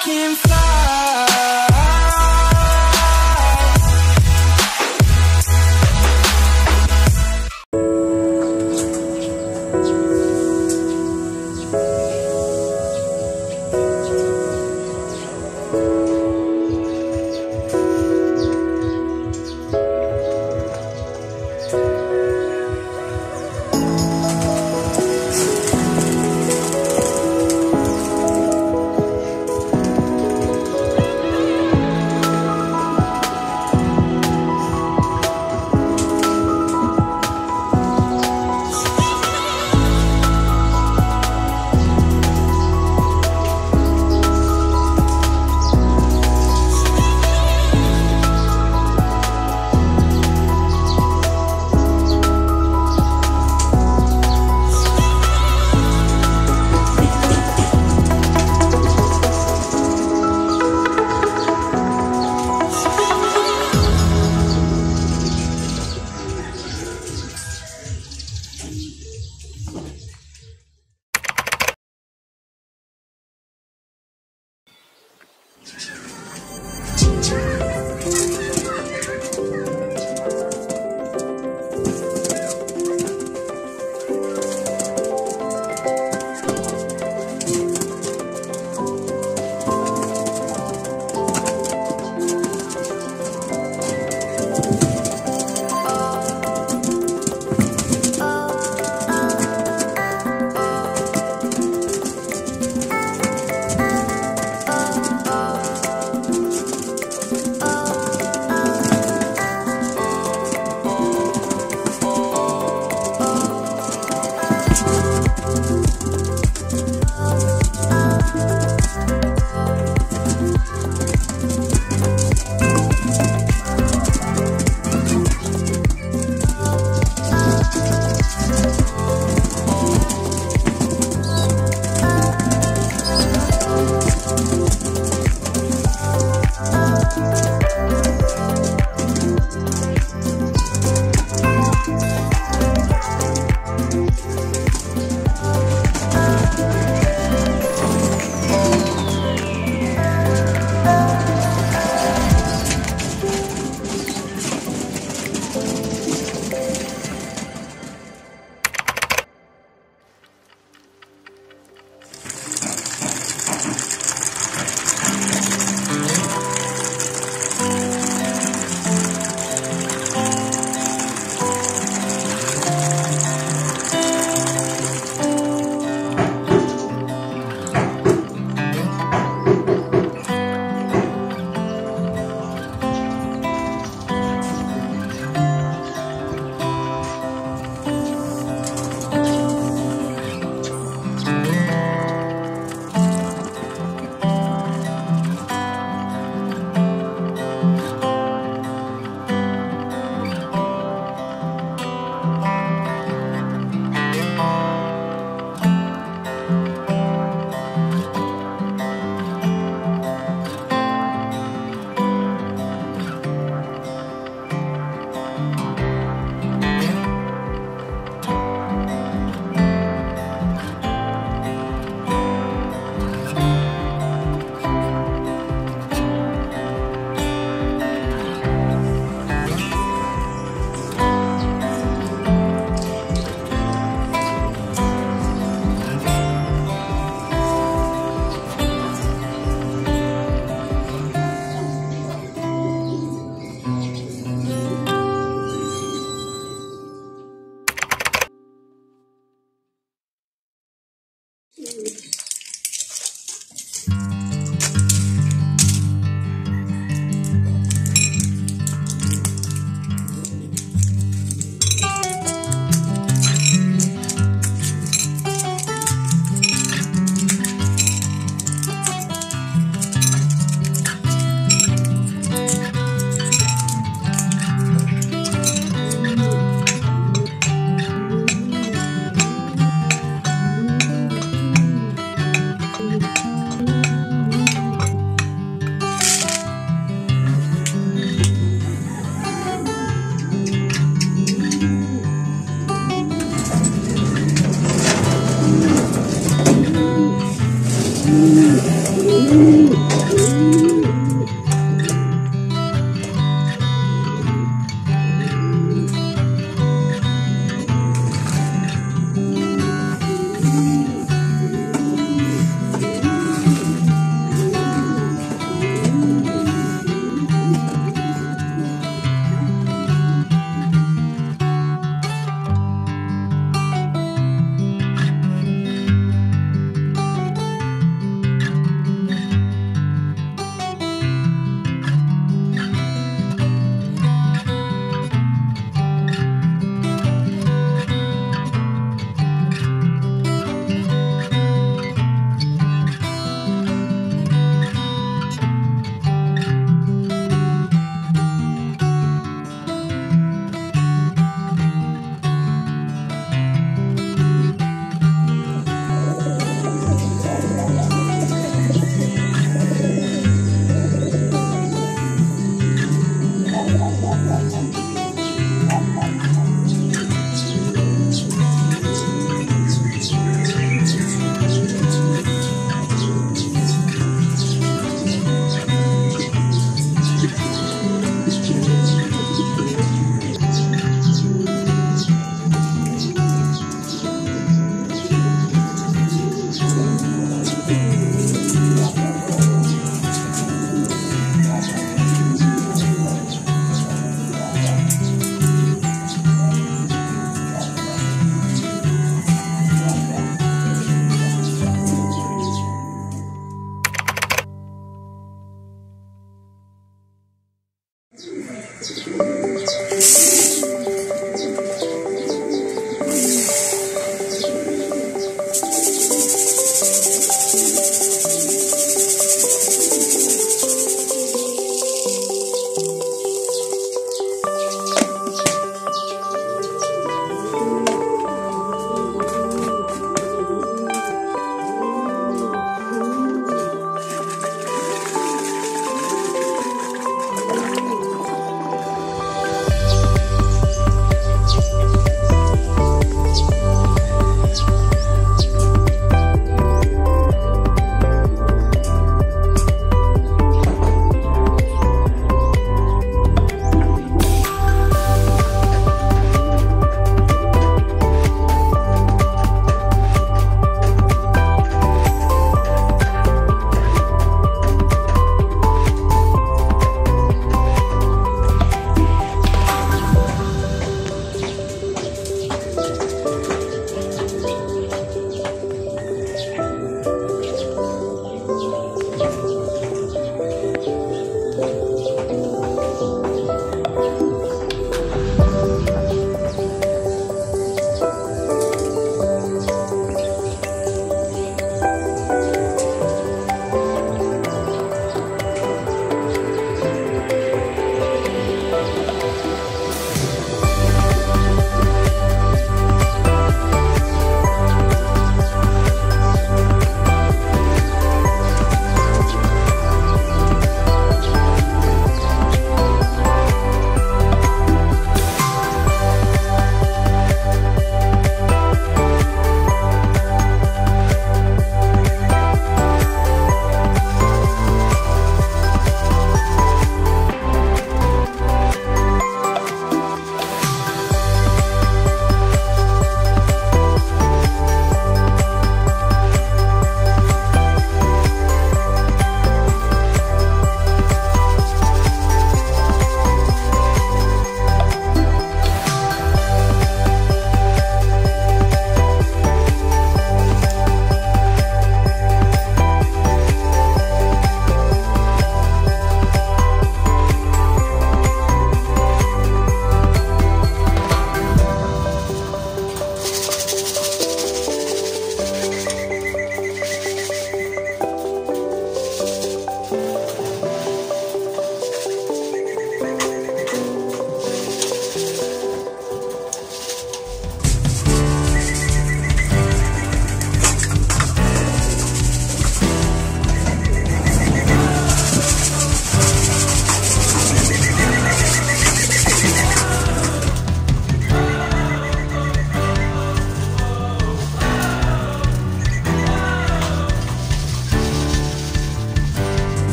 can fly.